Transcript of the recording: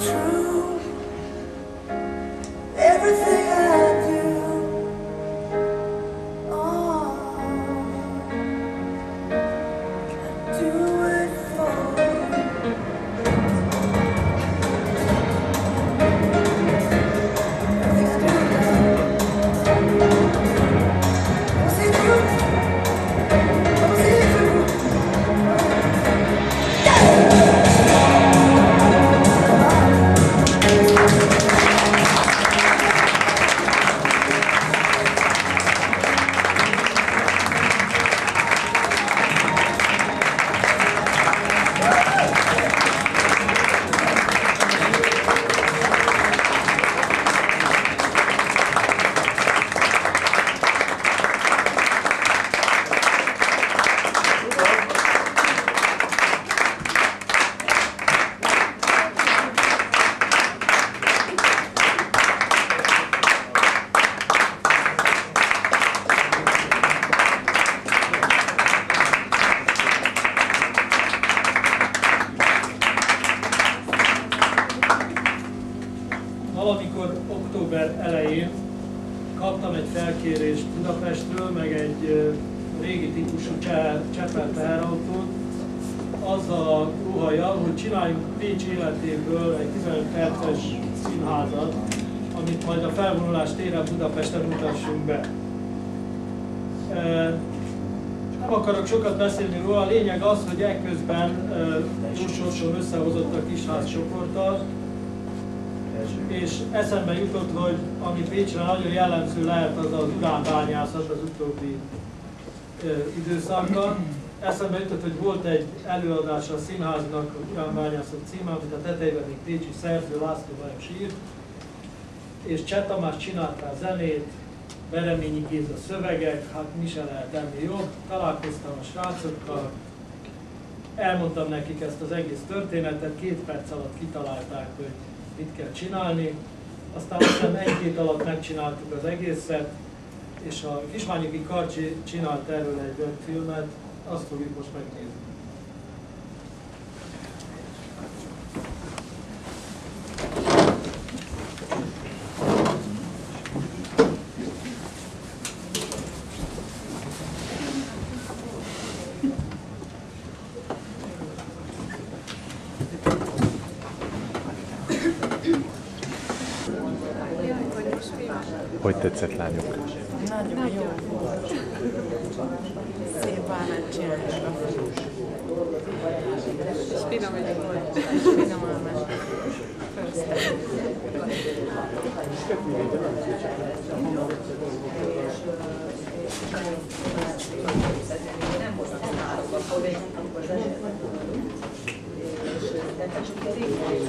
true. Felkérést Budapestről, meg egy régi típusú Csepel teherautót, azzal a ruhajjal, hogy csináljunk Pécs életéből egy 15 perces színházat, amit majd a felvonulás téren Budapesten mutassunk be. Nem akarok sokat beszélni róla, a lényeg az, hogy ekközben Jósorson összehozott a kisház csoporttal, és eszembe jutott, hogy ami Pécsre nagyon jellemző lehet, az az uránbányászat az utóbbi ö, időszakban. Eszembe jutott, hogy volt egy előadása a színháznak a uránbányászat címe, amit a tetejében még Pécsi szerző László Lajos írt, és Cseh Tamás csinált rá zenét, Bereményi Géza szövegek, hát mi se lehet ennél jobb. Találkoztam a srácokkal, elmondtam nekik ezt az egész történetet, két perc alatt kitalálták, hogy mit kell csinálni. Aztán aztán egy-két alatt megcsináltuk az egészet, és a Kismányiki Karcsi csinált erről egy webfilmet, azt fogjuk most megnézni. Hogy tetszett lányok? Nagyon jó volt. Szép álmát csináltak. Finom is volt. Finom álmát. First